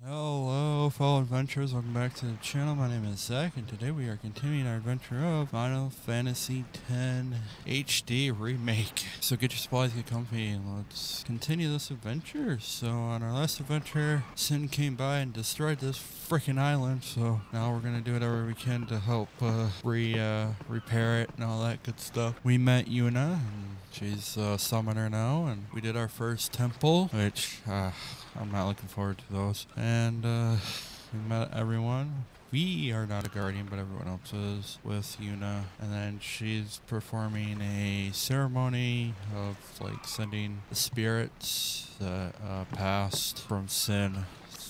Hello, fellow adventurers. Welcome back to the channel. My name is Zach, and today we are continuing our adventure of Final Fantasy X HD Remake. So get your supplies, get comfy, and let's continue this adventure. So on our last adventure, Sin came by and destroyed this freaking island. So now we're gonna do whatever we can to help uh, re uh, repair it and all that good stuff. We met Yuna, and she's a summoner now, and we did our first temple, which uh, I'm not looking forward to those. And uh, we met everyone. We are not a guardian, but everyone else is with Yuna. And then she's performing a ceremony of like sending the spirits that uh, passed from sin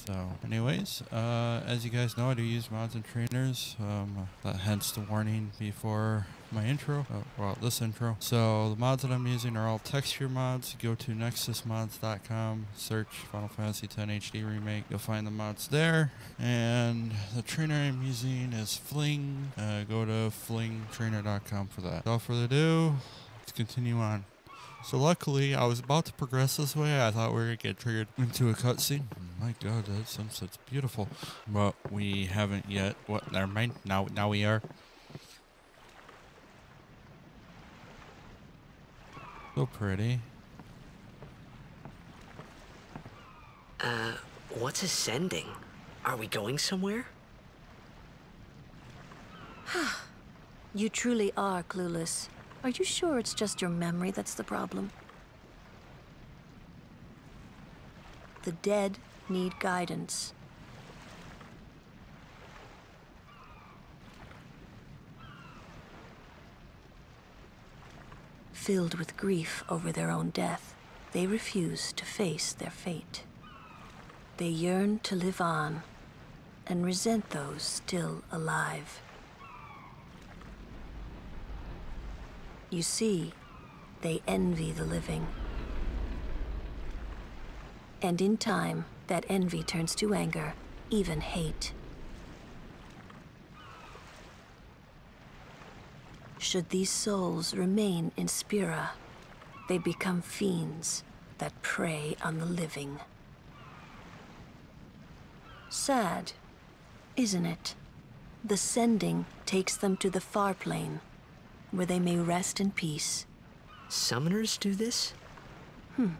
so, anyways, uh, as you guys know, I do use mods and trainers. Um, that hence the warning before my intro, uh, well, this intro. So the mods that I'm using are all texture mods. Go to nexusmods.com, search Final Fantasy X HD Remake. You'll find the mods there. And the trainer I'm using is Fling. Uh, go to flingtrainer.com for that. Without further ado, let's continue on. So luckily, I was about to progress this way. I thought we were going to get triggered into a cutscene. My god, that sunset's beautiful. But we haven't yet. What? Never mind. Now, now we are. So pretty. Uh, what's ascending? Are we going somewhere? You truly are clueless. Are you sure it's just your memory that's the problem? The dead need guidance. Filled with grief over their own death, they refuse to face their fate. They yearn to live on and resent those still alive. You see, they envy the living. And in time, that envy turns to anger, even hate. Should these souls remain in Spira, they become fiends that prey on the living. Sad, isn't it? The sending takes them to the far plane, where they may rest in peace. Summoners do this? Hmm.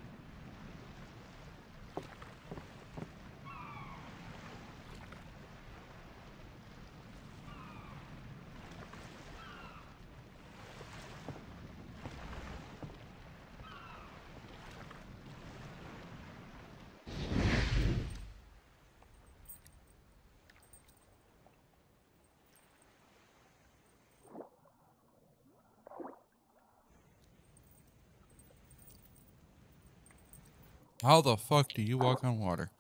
How the fuck do you walk on water?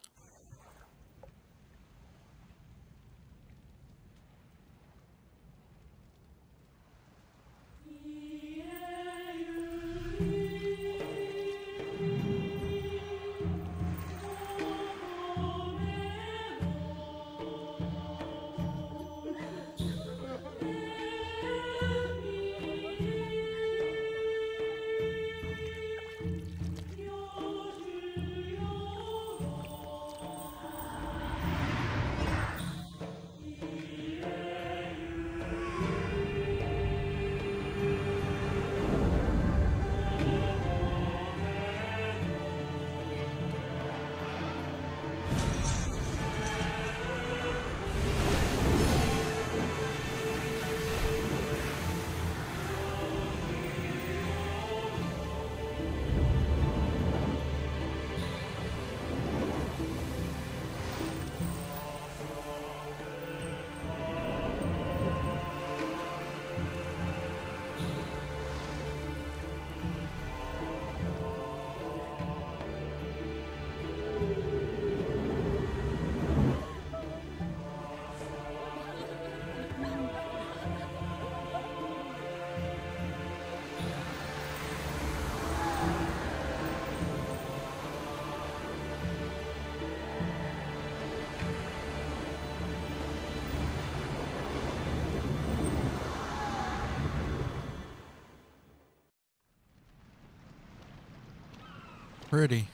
Pretty.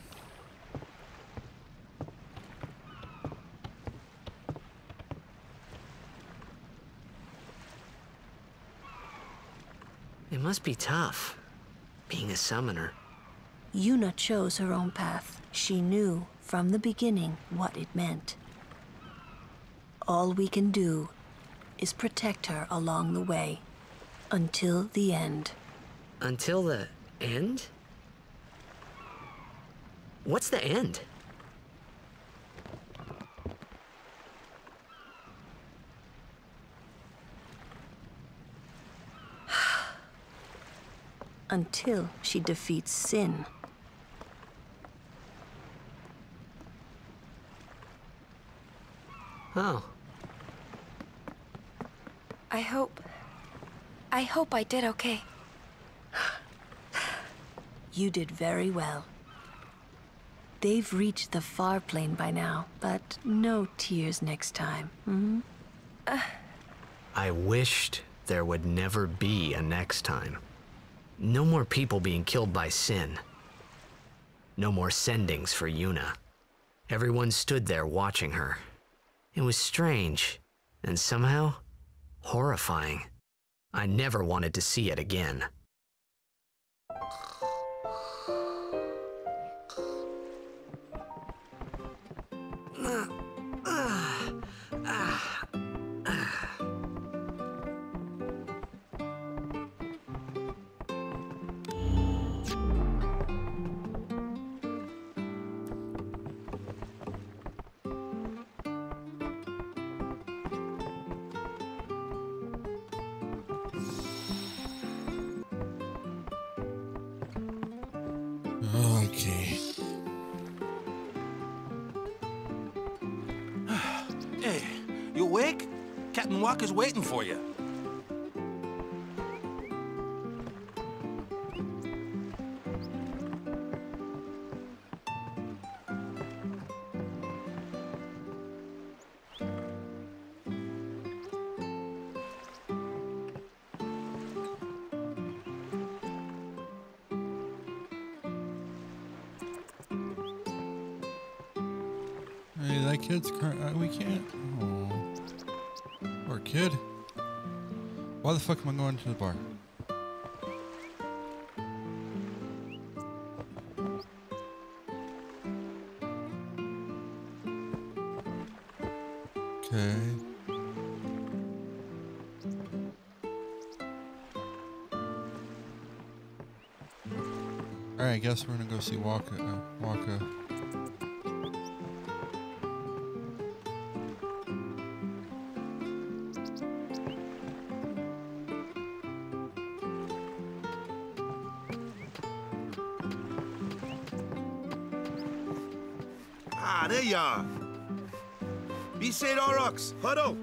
It must be tough, being a summoner. Yuna chose her own path. She knew from the beginning what it meant. All we can do is protect her along the way until the end. Until the end? What's the end? Until she defeats sin. Oh, I hope. I hope I did okay. You did very well. They've reached the far plane by now, but no tears next time. Hmm? I wished there would never be a next time. No more people being killed by sin. No more sendings for Yuna. Everyone stood there watching her. It was strange, and somehow horrifying. I never wanted to see it again. Captain Wakka's waiting for you. Why the fuck am I going to the bar? Okay. Alright, I guess we're gonna go see Wakka. Uh, Wakka. Besaid Aurochs, huddle.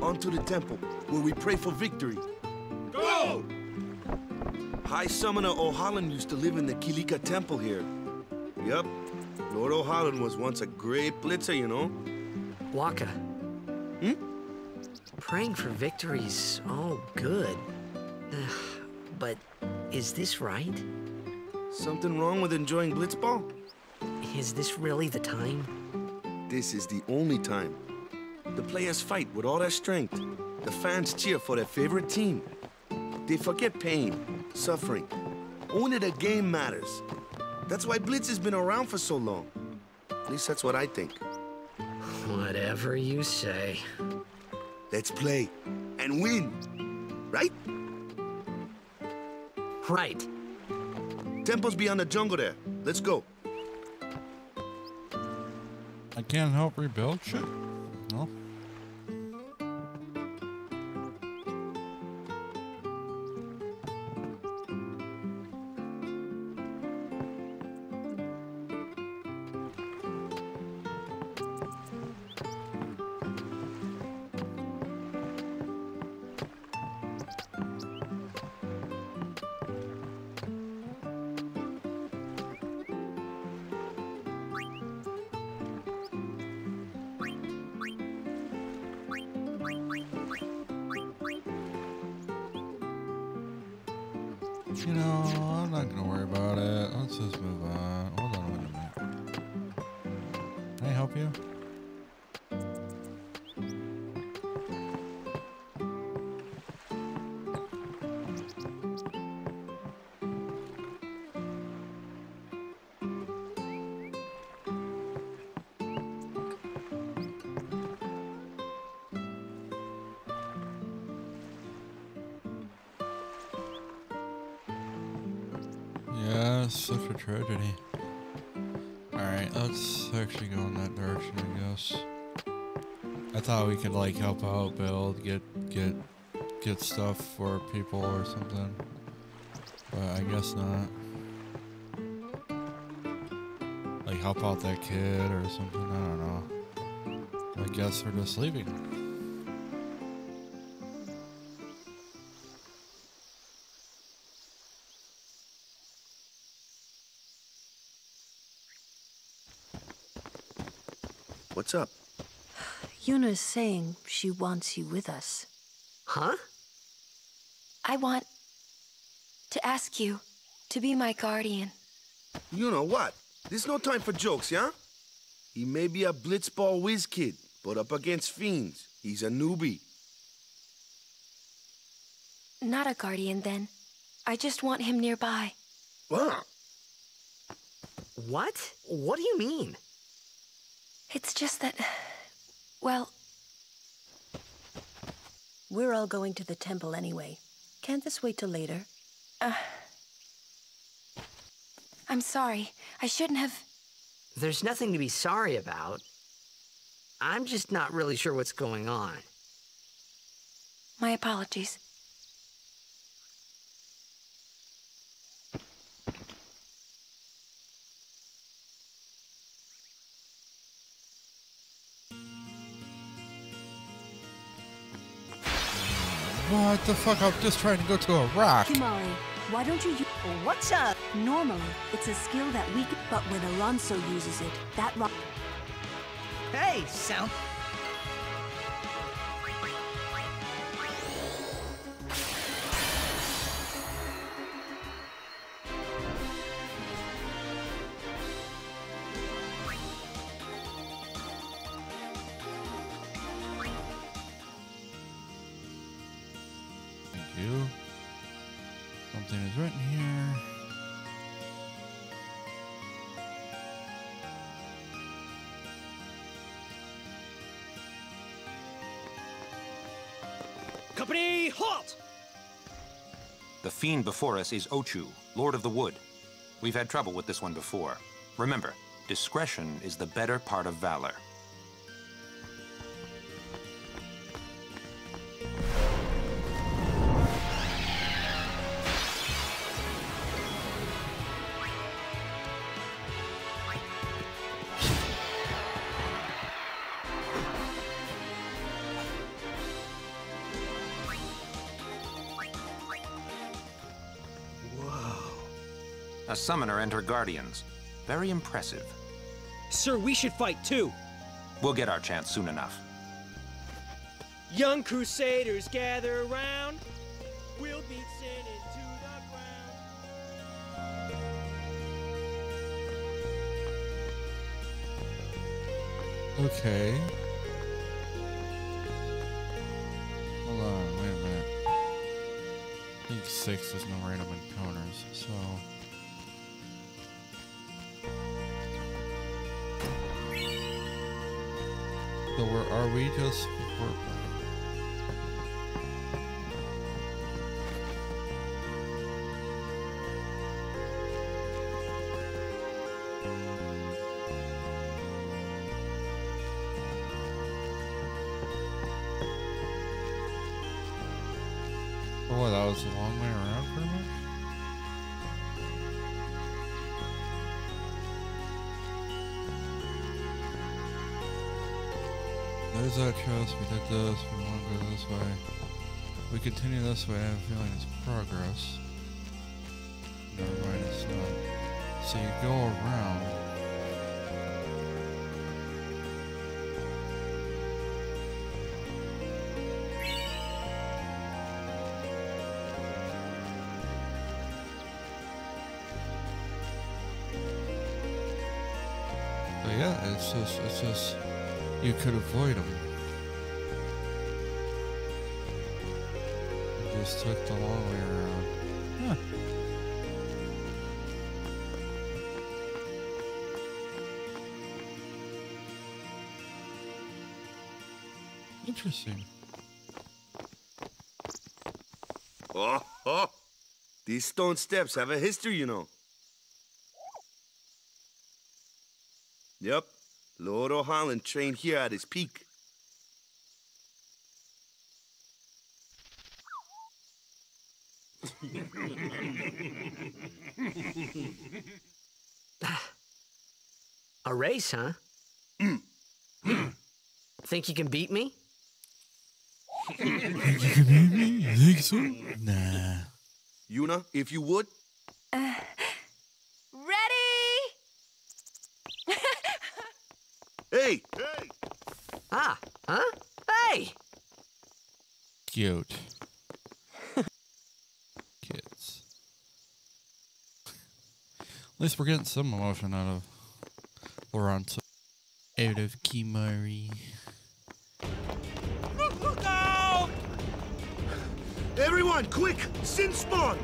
On to the temple, where we pray for victory. Go! High Summoner Ohalland used to live in the Kilika Temple here. Yep, Lord Ohalland was once a great blitzer, you know. Wakka. Hmm? Praying for victory's all good. but is this right? Something wrong with enjoying blitzball? Is this really the time? This is the only time. The players fight with all their strength. The fans cheer for their favorite team. They forget pain, suffering. Only the game matters. That's why Blitz has been around for so long. At least that's what I think. Whatever you say. Let's play and win, right? Right. Temple's beyond the jungle there. Let's go. Can't help rebuild shit? No. Can I help you? Yeah, such a tragedy. Let's actually go in that direction, I guess. I thought we could like help out, build, get get get stuff for people or something. But I guess not. Like help out that kid or something, I don't know. I guess we're just leaving. What's up? Yuna's saying she wants you with us. Huh? I want to ask you to be my guardian. You know what? There's no time for jokes, yeah? He may be a blitzball whiz kid, but up against fiends, he's a newbie. Not a guardian, then. I just want him nearby. What? What? What do you mean? It's just that. Well, We're all going to the temple anyway. Can't this wait till later? Uh... I'm sorry. I shouldn't have. There's nothing to be sorry about. I'm just not really sure what's going on. My apologies. What the fuck? I'm just trying to go to a rock. Kimahri, why don't you use... What's up? Normally, it's a skill that we could... But when Alonso uses it, that rock... Hey, sound. Before us is Ochu, Lord of the Wood. We've had trouble with this one before. Remember, discretion is the better part of valor. Summoner and her guardians. Very impressive. Sir, we should fight too. We'll get our chance soon enough. Young crusaders gather around. We'll beat sin into the ground. Okay. Hold on, wait a minute. I think six is no random encounters, so. Are we just Oh, that was a long way around There's that trust, we did this, we want to go this way. We continue this way, I have a feeling it's progress. Never mind, it's not. So you go around. So yeah, it's just, it's just you could avoid them. You just took the long way around. Huh. Interesting. Oh, oh. These stone steps have a history, you know. Yep. Lord Ohalland trained here at his peak. A race, huh? Think you can beat me? You think so? Nah. Yuna, if you would. Ready? Hey! Hey! Ah, huh? Hey! Cute. Kids. At least we're getting some emotion out of Lorenzo. Out of Kimahri. Look out! Everyone, quick! Sin spawn!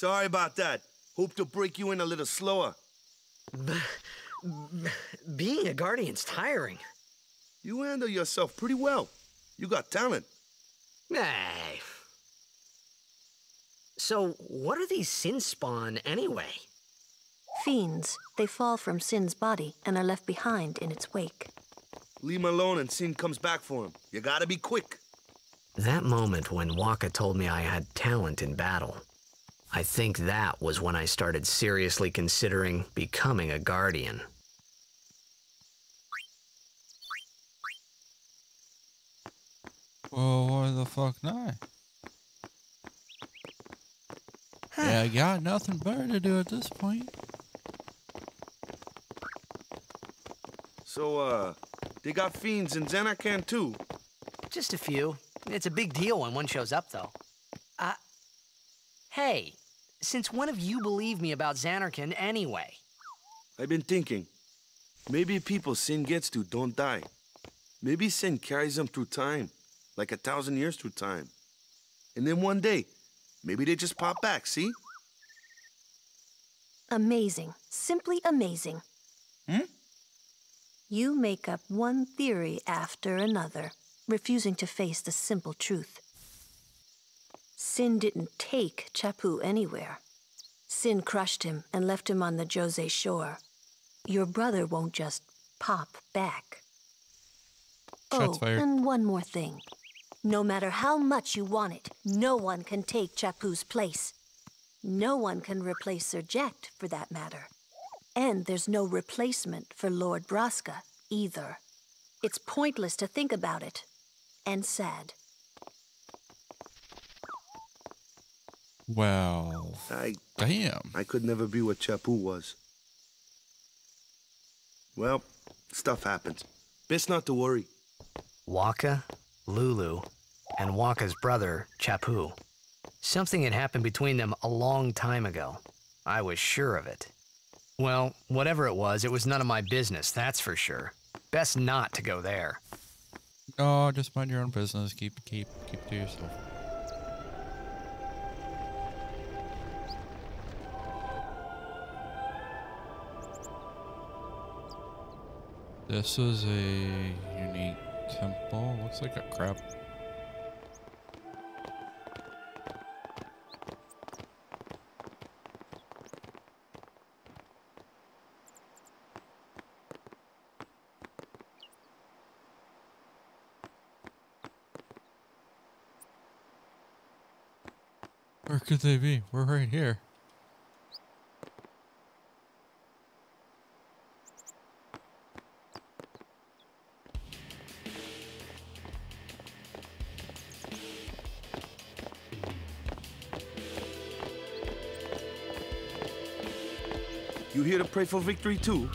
Sorry about that. Hope to break you in a little slower. Being a guardian's tiring. You handle yourself pretty well. You got talent. Hey. So, what are these sin spawn anyway? Fiends. They fall from Sin's body and are left behind in its wake. Leave him alone and Sin comes back for him. You gotta be quick. That moment when Wakka told me I had talent in battle, I think that was when I started seriously considering becoming a guardian. Well, why the fuck not? Yeah, I got nothing better to do at this point. So, uh, they got fiends in Zanarkand too. Just a few. It's a big deal when one shows up, though. Uh, hey, since when have you believed me about Zanarkand anyway? I've been thinking. Maybe people Sin gets to don't die. Maybe Sin carries them through time, like a thousand years through time. And then one day, maybe they just pop back, see? Amazing. Simply amazing. Hmm? You make up one theory after another, refusing to face the simple truth. Sin didn't take Chappu anywhere. Sin crushed him and left him on the Jose shore. Your brother won't just pop back. Shots oh, fired. and one more thing. No matter how much you want it, no one can take Chappu's place. No one can replace Sir Jecht, for that matter. And there's no replacement for Lord Braska, either. It's pointless to think about it. And sad. Well, I, damn. I could never be what Chappu was. Well, stuff happens. Best not to worry. Wakka, Lulu, and Wakka's brother, Chappu. Something had happened between them a long time ago. I was sure of it. Well, whatever it was, it was none of my business, that's for sure. Best not to go there. Oh, just mind your own business. Keep, keep, keep to yourself. This is a unique temple. Looks like a crab. Where could they be? We're right here. You here to pray for victory too?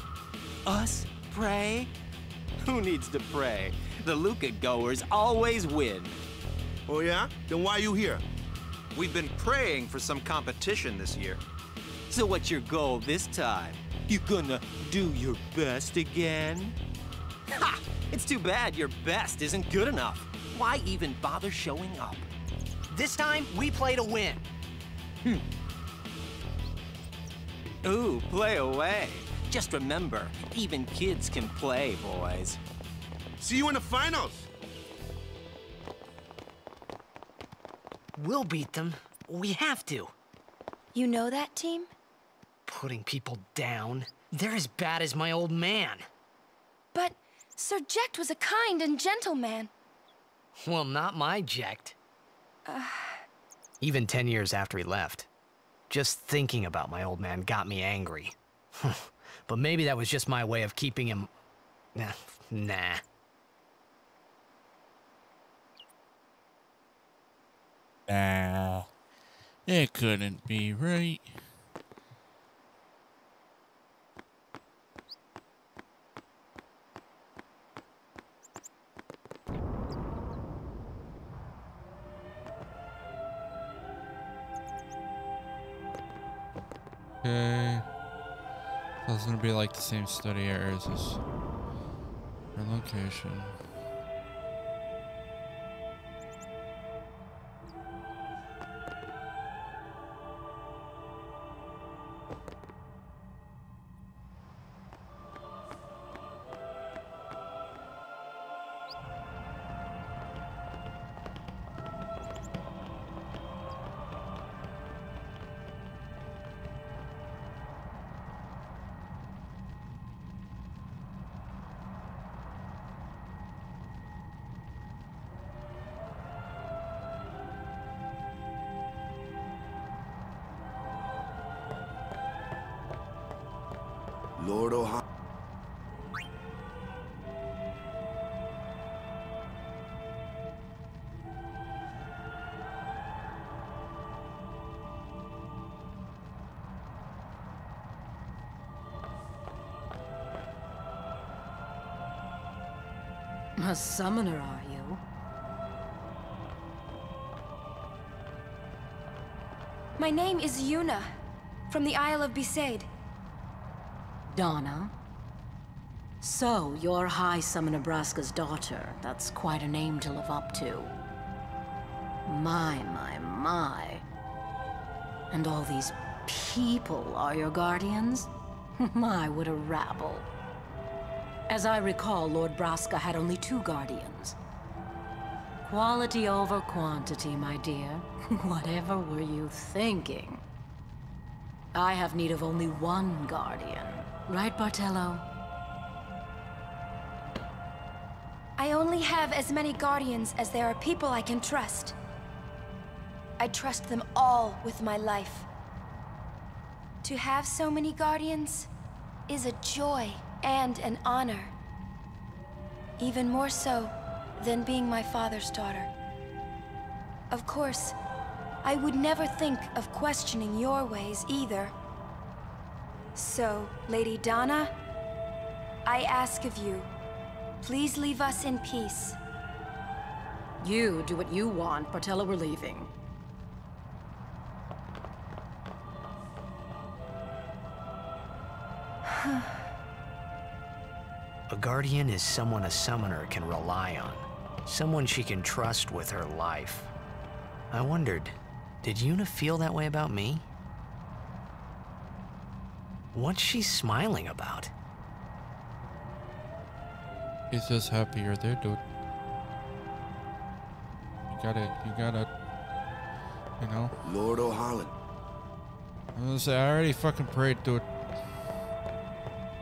Us? Pray? Who needs to pray? The Luca goers always win. Oh yeah? Then why are you here? We've been praying for some competition this year. So what's your goal this time? You gonna do your best again? Ha! It's too bad your best isn't good enough. Why even bother showing up? This time, we play to win. Hmm. Ooh, play away. Just remember, even kids can play, boys. See you in the finals. We'll beat them. We have to. You know that team? Putting people down. They're as bad as my old man. But Sir Jecht was a kind and gentle man. Well, not my Jecht. Uh. Even ten years after he left. Just thinking about my old man got me angry. but maybe that was just my way of keeping him... Nah. nah. Nah. It couldn't be right. Okay. Gonna be like the same study areas as our location. Lord O'Hara. A summoner, are you? My name is Yuna, from the Isle of Besaid. Dona? So, you're High Summoner Braska's daughter. That's quite a name to live up to. My, my, my. And all these people are your guardians? my, what a rabble. As I recall, Lord Braska had only two guardians. Quality over quantity, my dear. Whatever were you thinking? I have need of only one guardian. Right, Barthello? I only have as many guardians as there are people I can trust. I trust them all with my life. To have so many guardians is a joy and an honor. Even more so than being my father's daughter. Of course, I would never think of questioning your ways either. So, Lady Dona, I ask of you, please leave us in peace. You do what you want, Barthello, we're leaving. A guardian is someone a summoner can rely on. Someone she can trust with her life. I wondered, did Yuna feel that way about me? What's she smiling about? He's just happy you're there, dude. You gotta, you gotta, you know. Lord Ohalland. I'm gonna say I already fucking prayed, dude.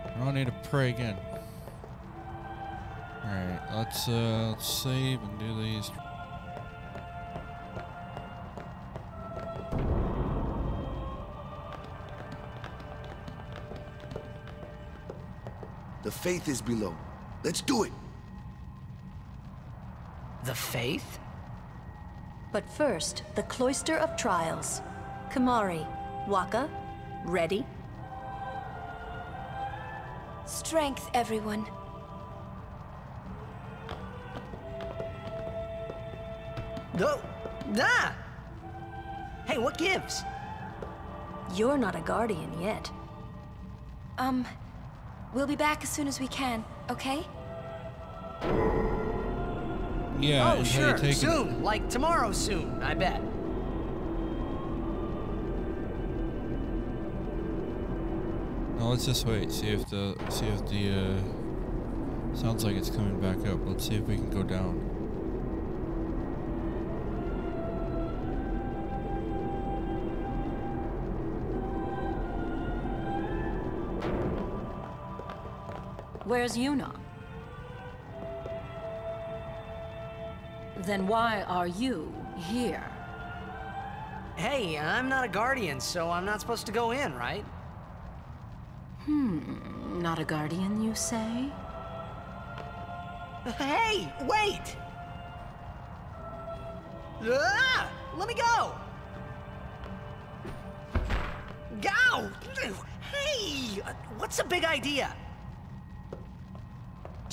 I don't need to pray again. Alright, let's uh let's save and do these. Faith is below. Let's do it. The Faith? But first, the Cloister of Trials. Kimahri, Wakka, ready? Strength, everyone. No. Ah! Hey, what gives? You're not a Guardian yet. Um, we'll be back as soon as we can, okay? Yeah, oh, and you sure. take it- Soon. Like tomorrow soon, I bet. No, let's just wait. See if the see if the uh sounds like it's coming back up. Let's see if we can go down. Where's Yuna? Then why are you here? Hey, I'm not a Guardian, so I'm not supposed to go in, right? Hmm, not a guardian, you say? Hey, wait! Ah! Let me go! Go! Hey! uh, What's a big idea?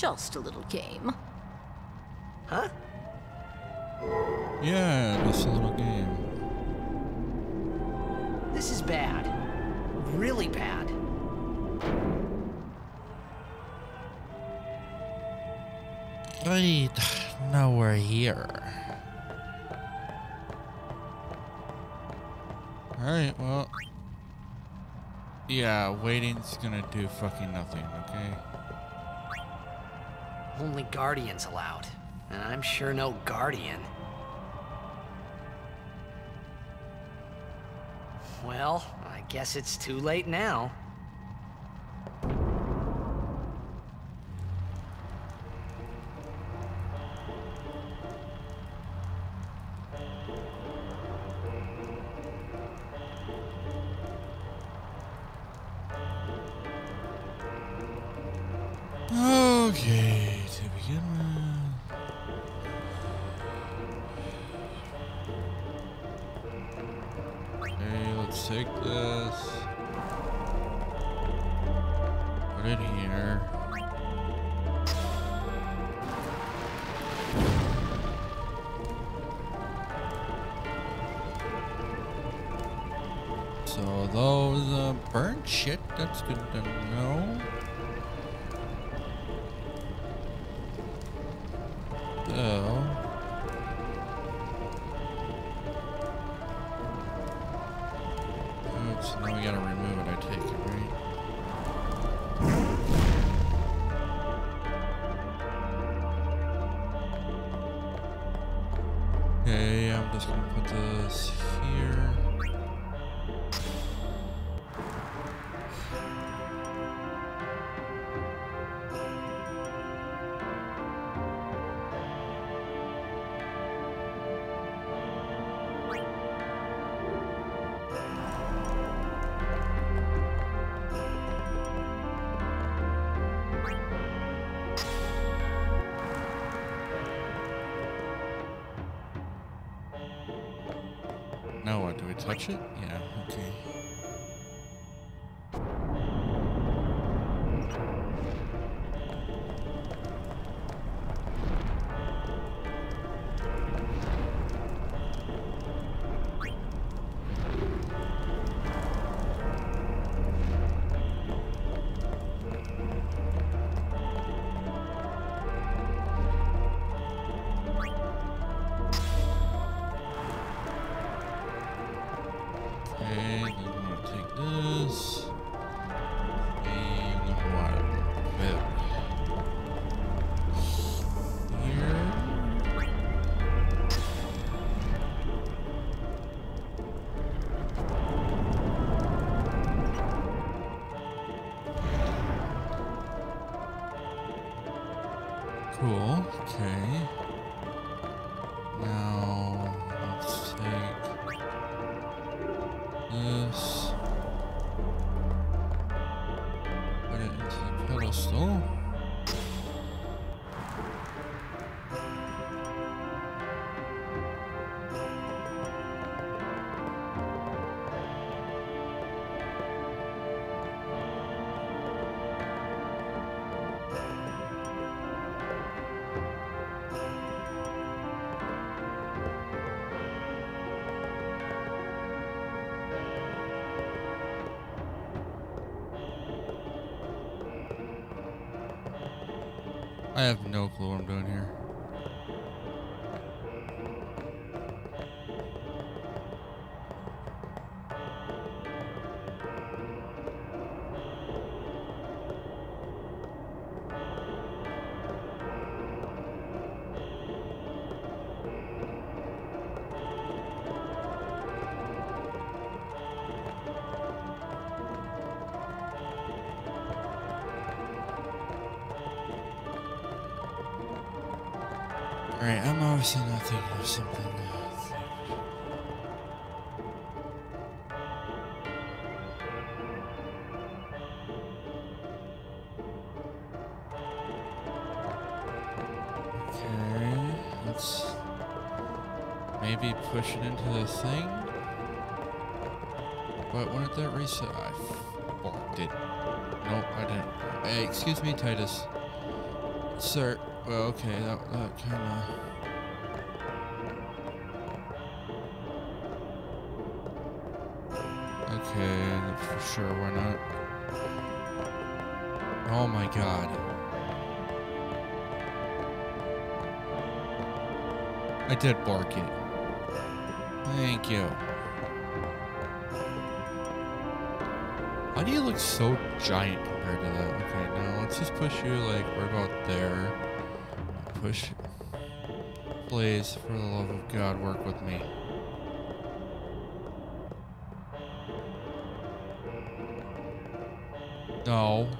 Just a little game. Huh? Yeah, just a little game. This is bad. Really bad. Right, now we're here. Alright, well. Yeah, waiting's gonna do fucking nothing, okay? Only Guardians allowed. And I'm sure no Guardian. Well, I guess it's too late now. Oops, now we gotta remove it, I take it, right? Okay, I'm just gonna put this here. I have no clue what I'm doing here. Okay, for sure, why not? Oh my god. I did bark it. Thank you. Why do you look so giant compared to that? Okay, now let's just push you like we're about there. Push. Please, for the love of God, work with me. No.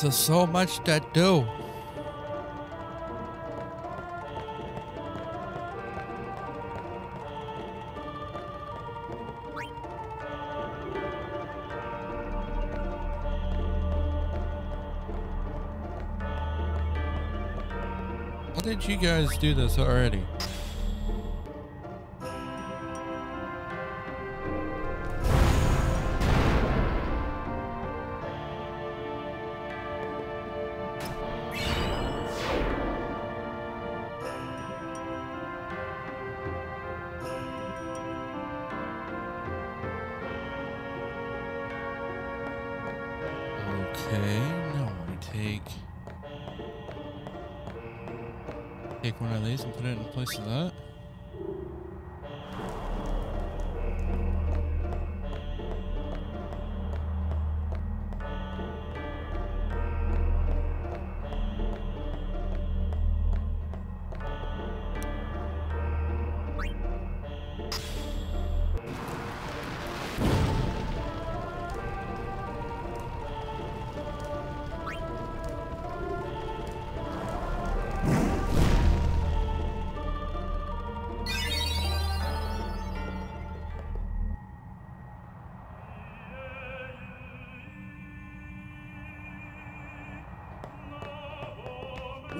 This is so much to do. Why did you guys do this already? It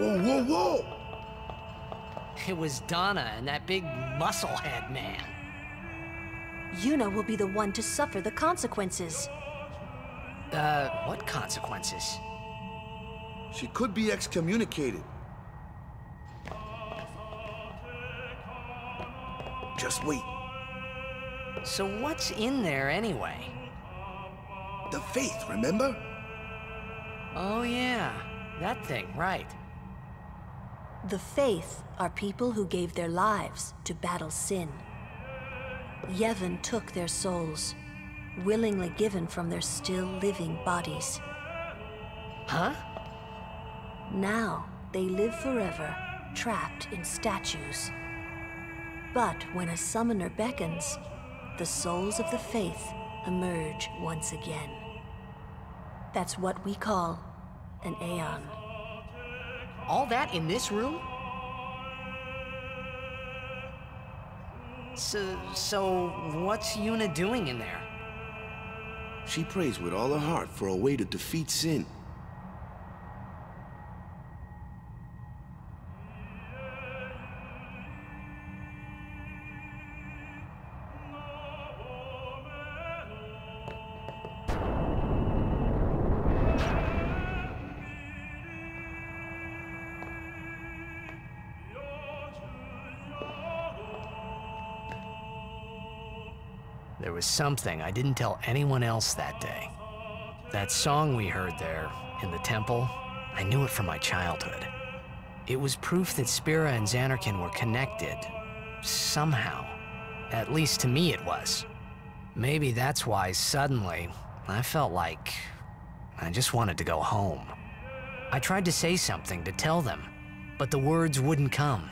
Whoa, whoa, whoa! It was Dona and that big musclehead man. Yuna will be the one to suffer the consequences. Uh, what consequences? She could be excommunicated. Just wait. So what's in there anyway? The Fayth, remember? Oh yeah, that thing, right. The Fayth are people who gave their lives to battle sin. Yevon took their souls, willingly given from their still living bodies. Huh? Now they live forever, trapped in statues. But when a summoner beckons, the souls of the Fayth emerge once again. That's what we call an Aeon. All that in this room? So, so what's Yuna doing in there? She prays with all her heart for a way to defeat sin. Something I didn't tell anyone else that day. That song we heard there, in the temple, I knew it from my childhood. It was proof that Spira and Zanarkand were connected. Somehow. At least to me it was. Maybe that's why, suddenly, I felt like... I just wanted to go home. I tried to say something to tell them, but the words wouldn't come.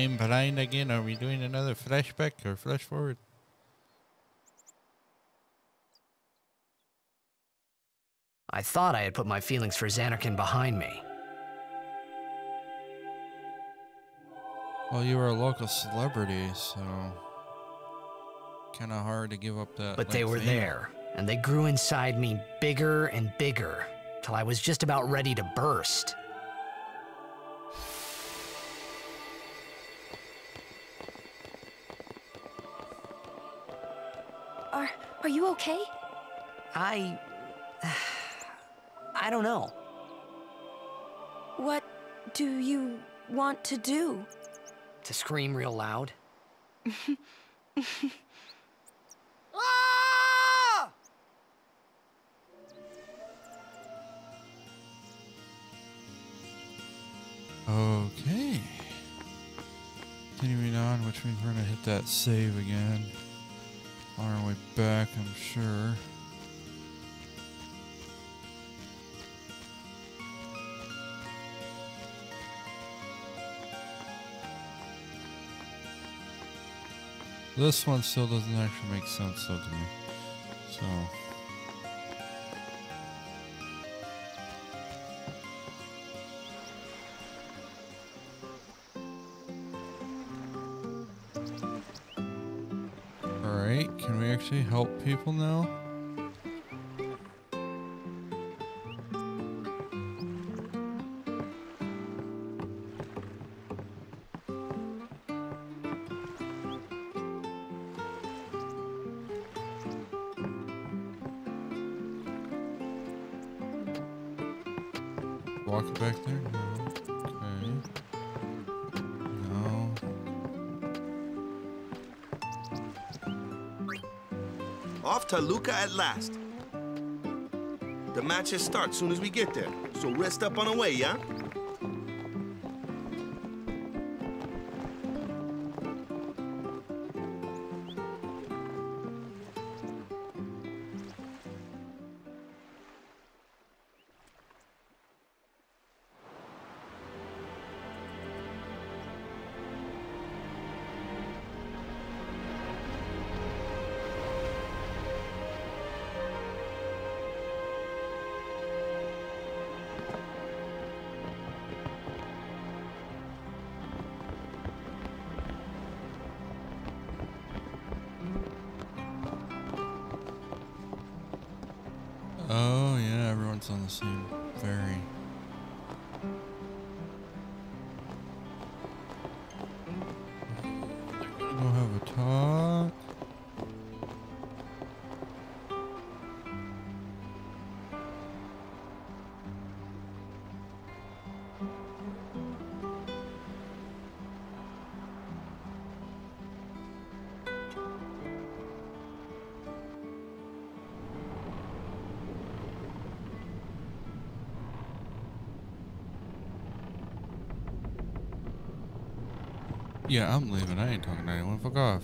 I am blind again. Are we doing another flashback or flash forward? I thought I had put my feelings for Zanarkand behind me. Well, you were a local celebrity, so kind of hard to give up that. But that they were fame. there, and they grew inside me bigger and bigger, till I was just about ready to burst. Okay? I. I don't know. What do you want to do? To scream real loud? Ah! Okay. Continuing on, which means we're gonna hit that save again. Our way back, I'm sure. This one still doesn't actually make sense though to me. So actually help people now? At last. The matches start soon as we get there, so rest up on the way, yeah? Yeah, I'm leaving. I ain't talking to anyone. Fuck off.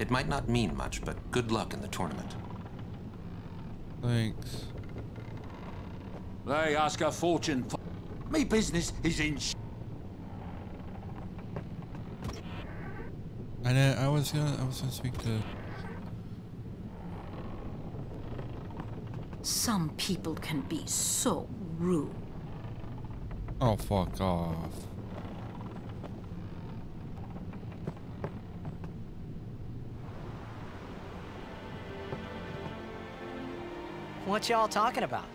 It might not mean much, but good luck in the tournament. Thanks. They ask a fortune for... Me business is in sh... I know, I was gonna I was gonna speak to Some people can be so rude. Oh fuck off. What y'all talking about?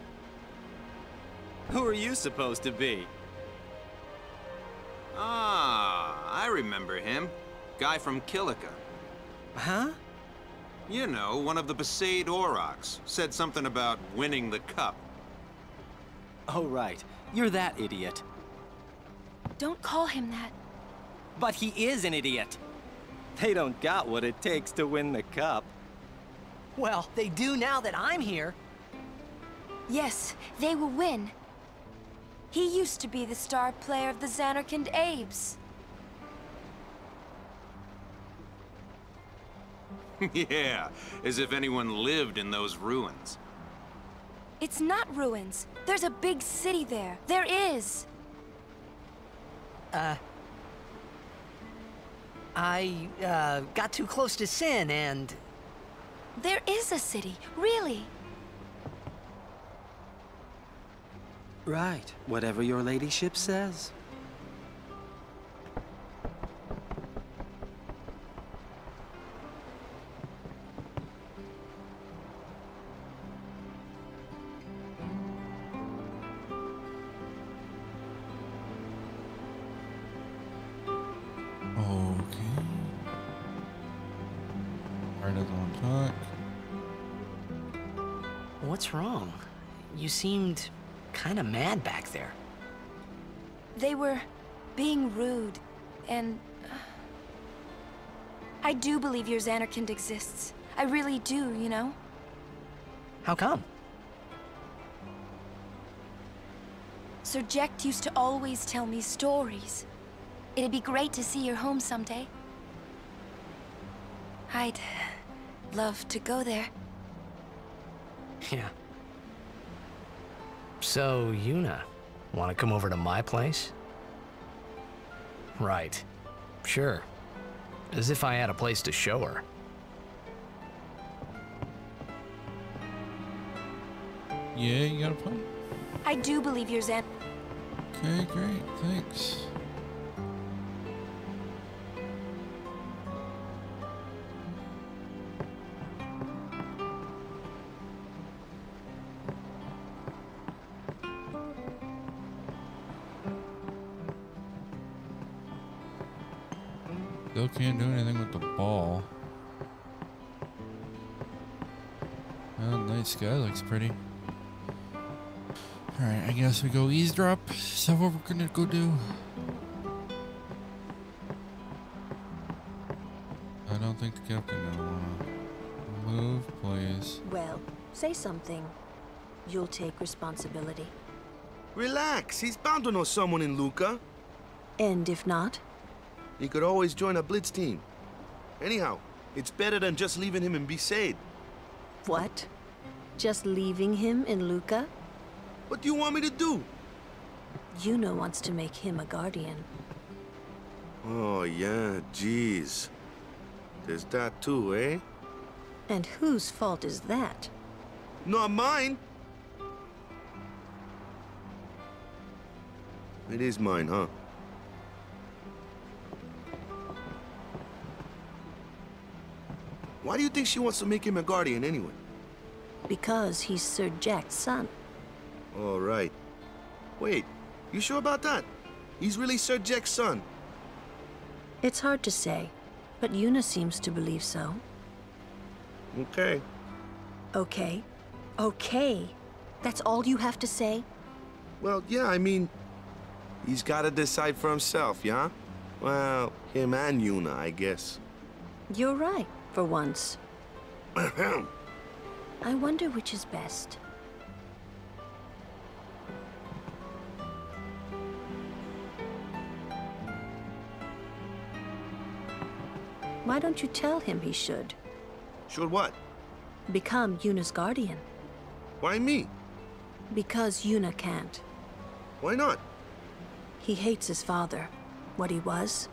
Who are you supposed to be? Ah, I remember him. Guy from Kilika. Huh? You know, one of the Besaid Aurochs. Said something about winning the cup. Oh, right. You're that idiot. Don't call him that. But he is an idiot. They don't got what it takes to win the cup. Well, they do now that I'm here. Yes, they will win. He used to be the star player of the Zanarkand Abes. yeah, as if anyone lived in those ruins. It's not ruins. There's a big city there. There is. Uh... I, uh, got too close to Sin and... There is a city, really. Right, whatever your ladyship says. Mad back there. They were being rude, and... uh, I do believe your Zanarkand exists. I really do, you know? How come? Sir Jecht used to always tell me stories. It'd be great to see your home someday. I'd love to go there. Yeah. So, Yuna, want to come over to my place? Right. Sure. As if I had a place to show her. Yeah, you got a point. I do believe you're Xan... Okay, great. Thanks. Still can't do anything with the ball. Well, night sky looks pretty. Alright, I guess we go eavesdrop. Is that what we're gonna go do? I don't think the captain gonna wanna uh, move, please. Well, say something. You'll take responsibility. Relax, he's bound to know someone in Luca. And if not, He could always join a blitz team. Anyhow, it's better than just leaving him in Besaid. what? Just leaving him in Luca? What do you want me to do? Yuna wants to make him a guardian. Oh, yeah, jeez. There's that too, eh? And whose fault is that? Not mine. It is mine, huh? Why do you think she wants to make him a guardian anyway? Because he's Sir Jecht's son. All right. Wait, you sure about that? He's really Sir Jecht's son. It's hard to say, but Yuna seems to believe so. Okay. Okay. Okay. That's all you have to say? Well, yeah, I mean, he's got to decide for himself, yeah? Well, him and Yuna, I guess. You're right, for once. I wonder which is best. Why don't you tell him he should? Should what? Become Yuna's guardian. Why me? Because Yuna can't. Why not? He hates his father. What he was,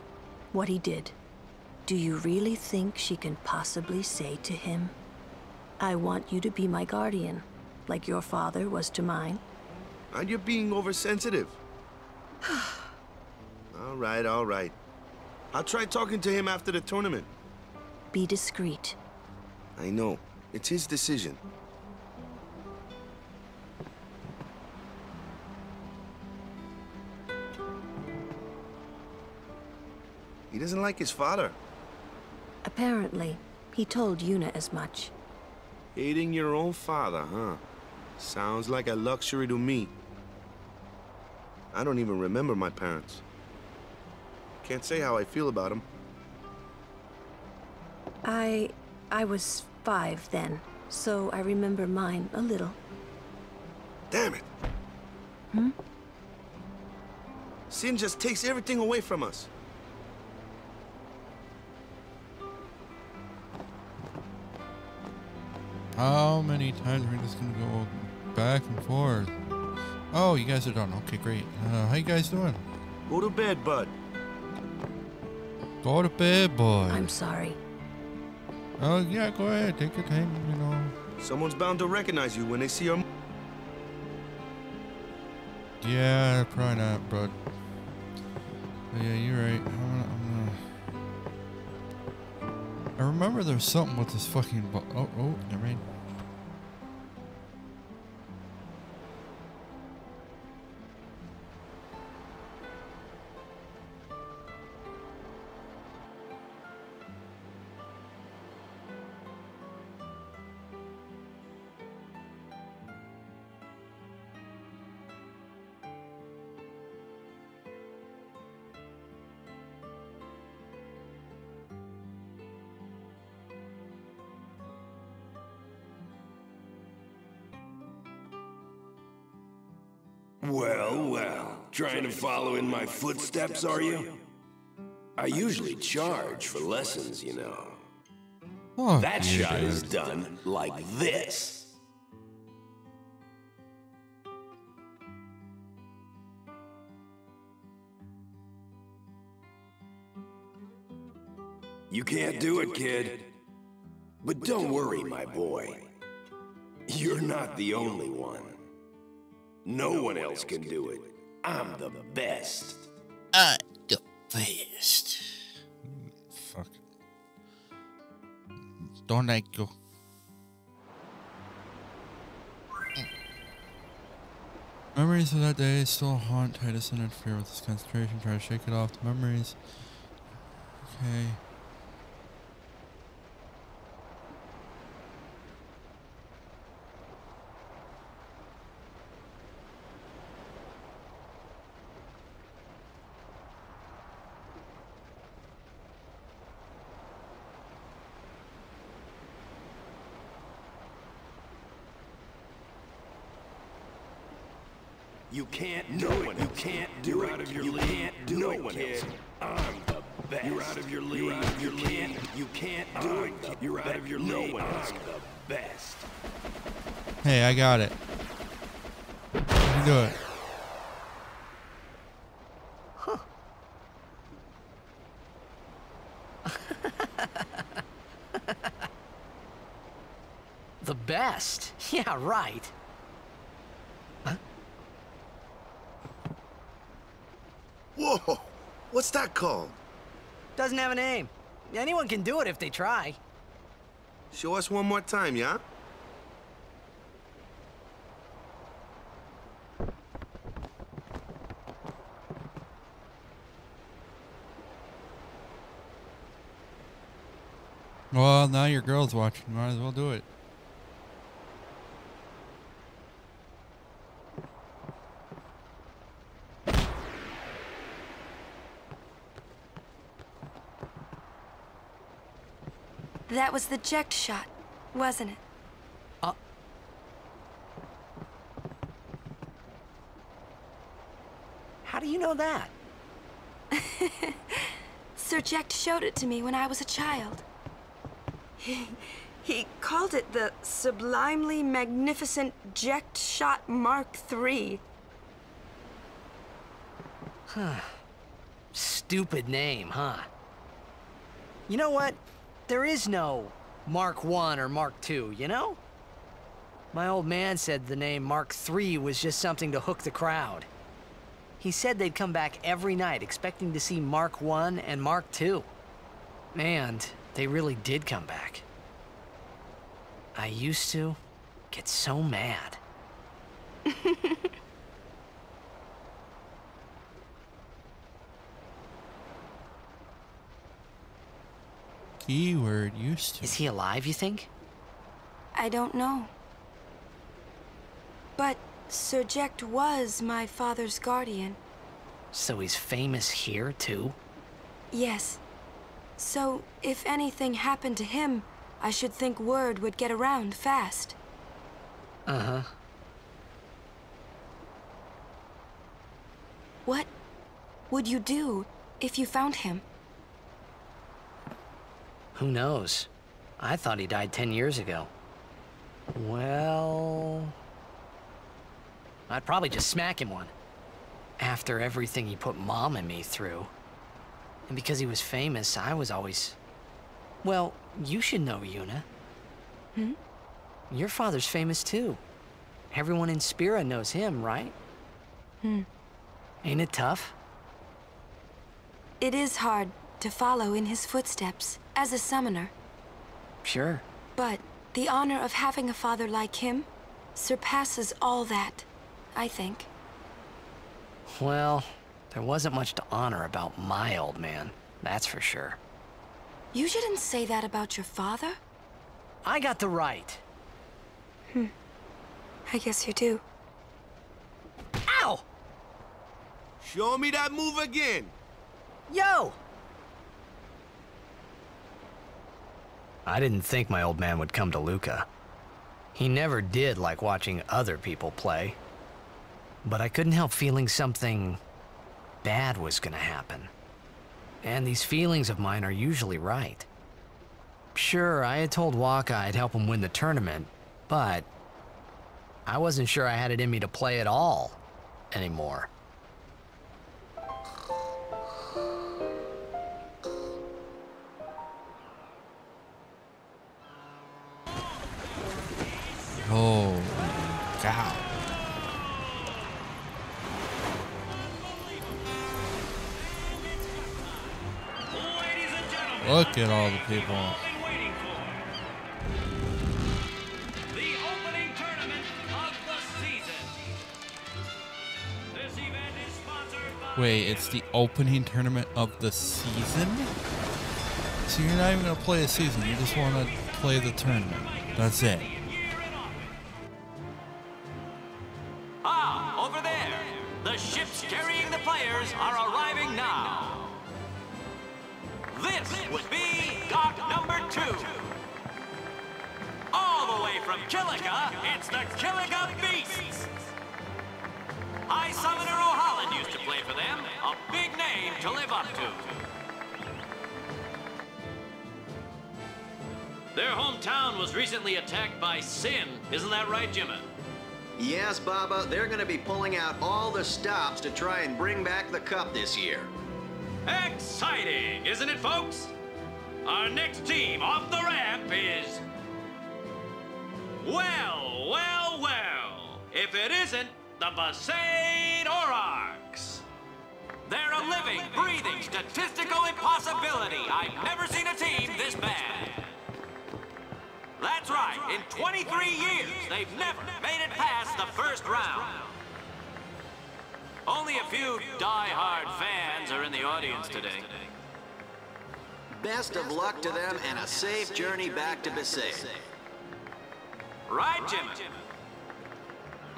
what he did. Do you really think she can possibly say to him, I want you to be my guardian, like your father was to mine? And you're being oversensitive. all right, all right. I'll try talking to him after the tournament. Be discreet. I know. It's his decision. He doesn't like his father. Apparently, he told Yuna as much. Hating your own father, huh? Sounds like a luxury to me. I don't even remember my parents. Can't say how I feel about them. I... I was five then, so I remember mine a little. Damn it! Hmm? Sin just takes everything away from us. How many times are we just gonna go back and forth? Oh, you guys are done. Okay, great. Uh, how you guys doing? Go to bed, bud. Go to bed, boy. I'm sorry. Oh, yeah, go ahead. Take your time, you know. Someone's bound to recognize you when they see your... Yeah, probably not, but... but yeah, you're right. Remember there's something with this fucking... Oh, oh, never mind. Trying to follow in my footsteps, are you? I usually charge for lessons, you know. Oh, that shot is done like this. You can't do it, kid. But don't worry, my boy. You're not the only one. No one else can do it. I'm the best. I'm the best. Fuck. Don't I go? Memories of that day still haunt Tidus and interfere with his concentration. Try to shake it off. The memories. Okay. I got it. You can do it. The best? Yeah, right. Huh? Whoa! What's that called? Doesn't have a name. Anyone can do it if they try. Show us one more time, yeah? Well, now your girl's watching. Might as well do it. That was the Jecht shot, wasn't it? Uh. How do you know that? Sir Jecht showed it to me when I was a child. He, he called it the Sublimely Magnificent Jecht Shot Mark III. Huh. Stupid name, huh? You know what? There is no Mark 1 or Mark 2, you know? My old man said the name Mark III was just something to hook the crowd. He said they'd come back every night expecting to see Mark 1 and Mark 2. And they really did come back. I used to get so mad. Keyword used to. Is he alive, you think? I don't know. But Sir Jecht was my father's guardian. So he's famous here, too? Yes. So, if anything happened to him, I should think word would get around fast. Uh-huh. What would you do if you found him? Who knows? I thought he died ten years ago. Well... I'd probably just smack him one. After everything he put Mom and me through. And because he was famous, I was always... Well, you should know, Yuna. Hmm? Your father's famous too. Everyone in Spira knows him, right? Hmm. Ain't it tough? It is hard to follow in his footsteps as a summoner. Sure. But the honor of having a father like him surpasses all that, I think. Well, there wasn't much to honor about my old man, that's for sure. You shouldn't say that about your father. I got the right. Hmm. I guess you do. Ow! Show me that move again. Yo! I didn't think my old man would come to Luca. He never did like watching other people play. But I couldn't help feeling something bad was gonna happen. And these feelings of mine are usually right. Sure, I had told Wakka I'd help him win the tournament, but I wasn't sure I had it in me to play at all anymore. Oh, All the people. Wait, it's the opening tournament of the season? So you're not even going to play a season, you just want to play the tournament. That's it. Cup this year. Exciting, isn't it, folks? Our next team off the ramp is... Well, well, well. If it isn't the Besaid Aurochs. They're a living, breathing, statistical impossibility. I've never seen a team this bad. That's right. In 23 years, they've never made it past the first round. Only a few die-hard fans are in the audience today. Best of luck to them and a safe journey back to Besaid. Right, Jimma?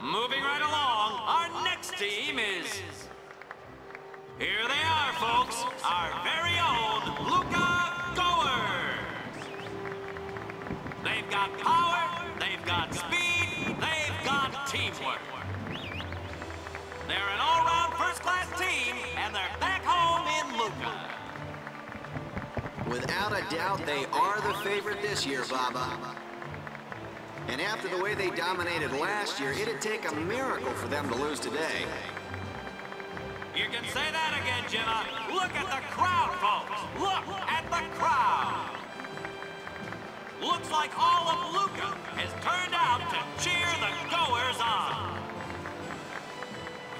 Moving right along, our next team is... Here they are, folks. Our very own Luca Goers. They've got power, they've got speed, they've got teamwork. They're an all-round first-class team, and they're back home in Luca. Without a doubt, they are the favorite this year, Bobba. And after the way they dominated last year, it'd take a miracle for them to lose today. You can say that again, Jimma. Look at the crowd, folks. Look at the crowd. Looks like all of Luca has turned out to cheer the goers on.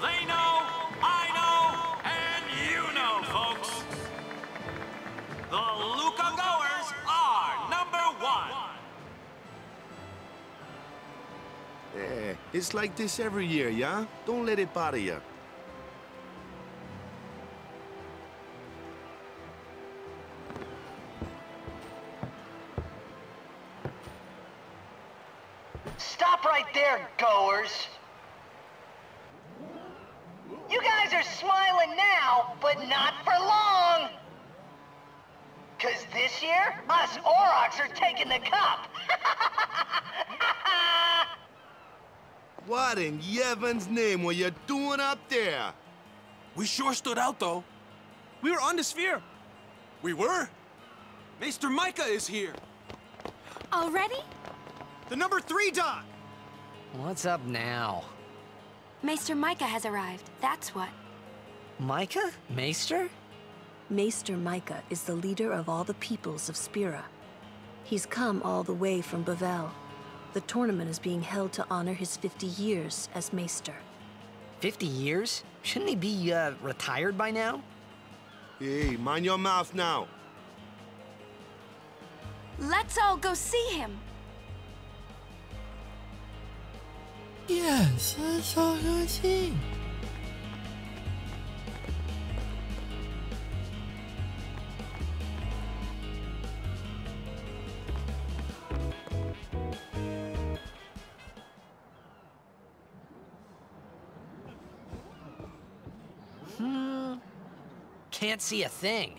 They know, I know, and you know, folks. The Luca goers are number one. Yeah, it's like this every year, yeah? Don't let it bother you. Stop right there, goers! You guys are smiling now, but not for long! Cause this year, us Aurochs are taking the cup! What in Yevon's name were you doing up there? We sure stood out, though. We were on the sphere. We were. Maester Mika is here. Already? The number three doc. What's up now? Maester Mika has arrived, that's what. Mika? Maester? Maester Mika is the leader of all the peoples of Spira. He's come all the way from Bevelle. The tournament is being held to honor his 50 years as Maester. 50 years? Shouldn't he be, uh, retired by now? Hey, mind your mouth now. Let's all go see him. Yes, let's all go see. Hmm. Can't see a thing.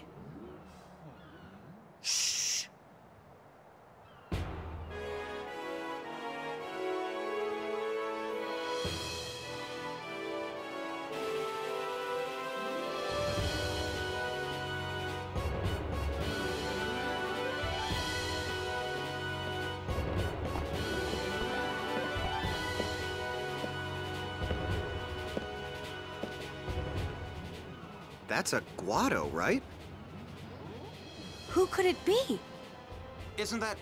That's a Guado, right? Who could it be? Isn't that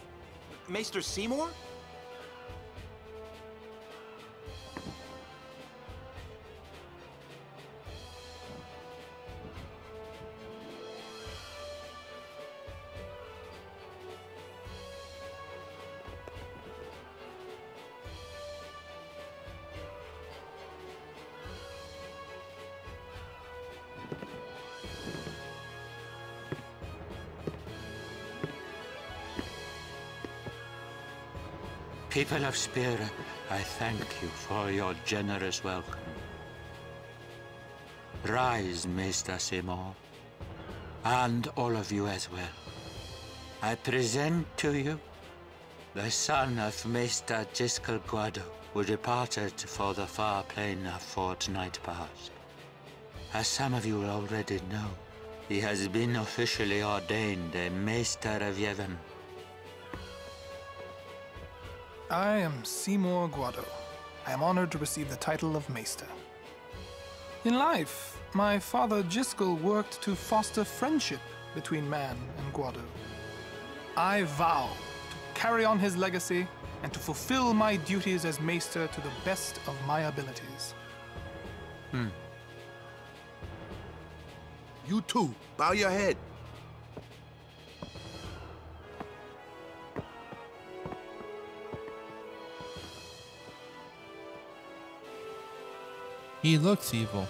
Maester Seymour? People of Spira, I thank you for your generous welcome. Rise, Maester Seymour, and all of you as well. I present to you the son of Maester Jyscal Guado, who departed for the Farplane a fortnight past. As some of you already know, he has been officially ordained a Maester of Yevon. I am Seymour Guado. I am honored to receive the title of Maester. In life, my father Jyscal worked to foster friendship between man and Guado. I vow to carry on his legacy and to fulfill my duties as Maester to the best of my abilities. Hmm. You too. Bow your head. He looks evil.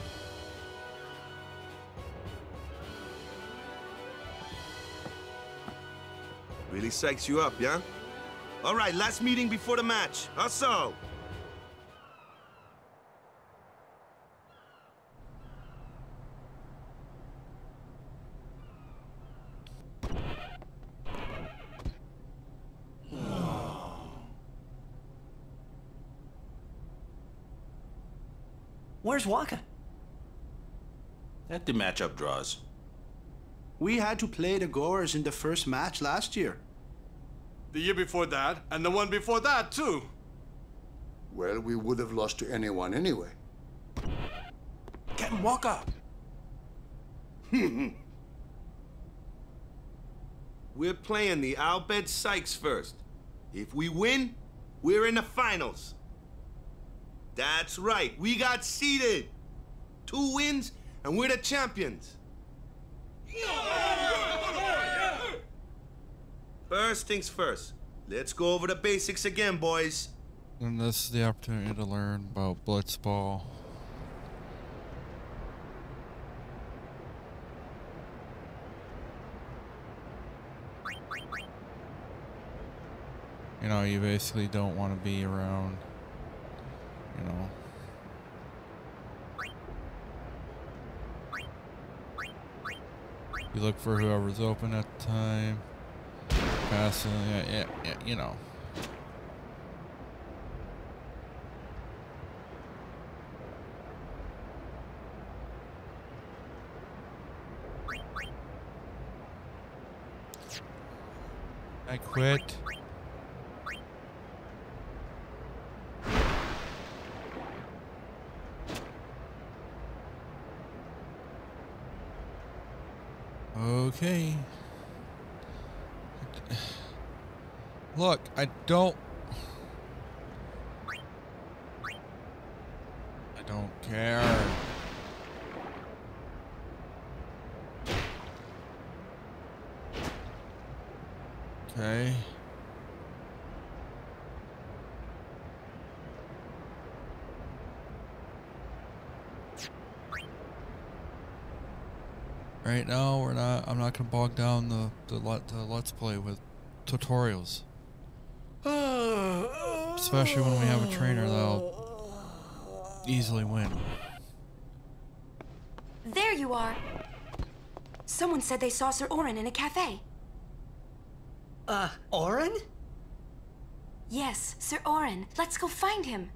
Really psychs you up, yeah? All right, last meeting before the match. Hustle! Where's Wakka? At the matchup draws. We had to play the Goers in the first match last year. The year before that, and the one before that, too. Well, we would have lost to anyone anyway. Captain Wakka! We're playing the Al Bhed Psyches first. If we win, we're in the finals. That's right, we got seeded. Two wins, and we're the champions. First things first. Let's go over the basics again, boys. And this is the opportunity to learn about Blitzball. You know, you basically don't want to be around, you know. You look for whoever's open at the time. Passing, yeah, yeah, yeah, you know. I quit. Okay. Look, I don't... I don't care. Okay. Right now. I'm not gonna bog down the the, let, the let's play with tutorials, especially when we have a trainer that'll easily win. There you are. Someone said they saw Sir Auron in a cafe. Uh, Auron? Yes, Sir Auron. Let's go find him.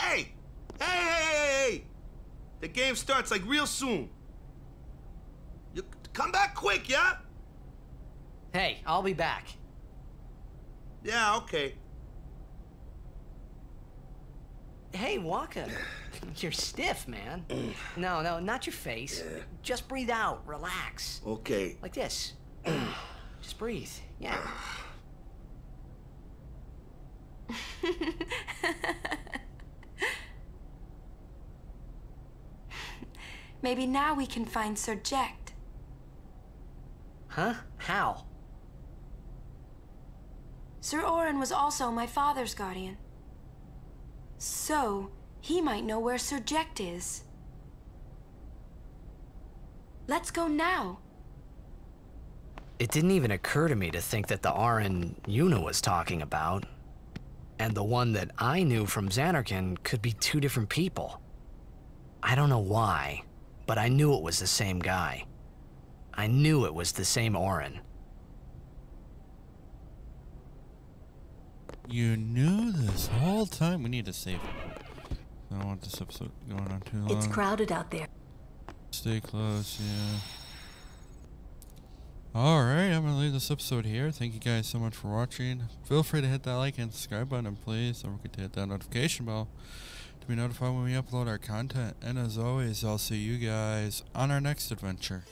Hey! Hey, hey, hey, hey, hey! The game starts like real soon. You come back quick, yeah? Hey, I'll be back. Yeah, okay. Hey, Wakka. You're stiff, man. no, no, not your face. Just breathe out. Relax. Okay. Like this. Just breathe. Yeah. Maybe now we can find Sir Jecht. Huh? How? Sir Auron was also my father's guardian. So, he might know where Sir Jecht is. Let's go now. It didn't even occur to me to think that the Auron Yuna was talking about, and the one that I knew from Zanarkand could be two different people. I don't know why, but I knew it was the same guy. I knew it was the same Auron. You knew this whole time. We need to save. I don't want this episode going on too long. It's crowded out there. Stay close, yeah. Alright, I'm going to leave this episode here. Thank you guys so much for watching. Feel free to hit that like and subscribe button, please. Don't forget to hit that notification bell to be notified when we upload our content. And as always, I'll see you guys on our next adventure.